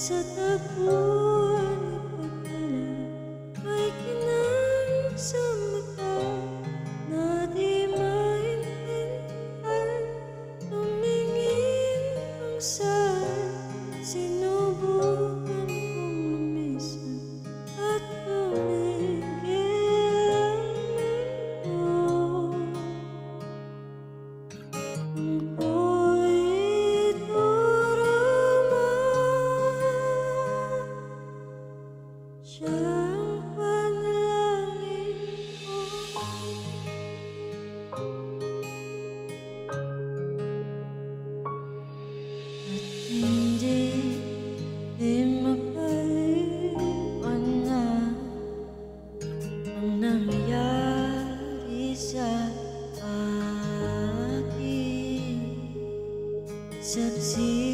Sa taguan pagkala Ay kinain sa mata Na di maintindihan Tumingin ang sa sepsi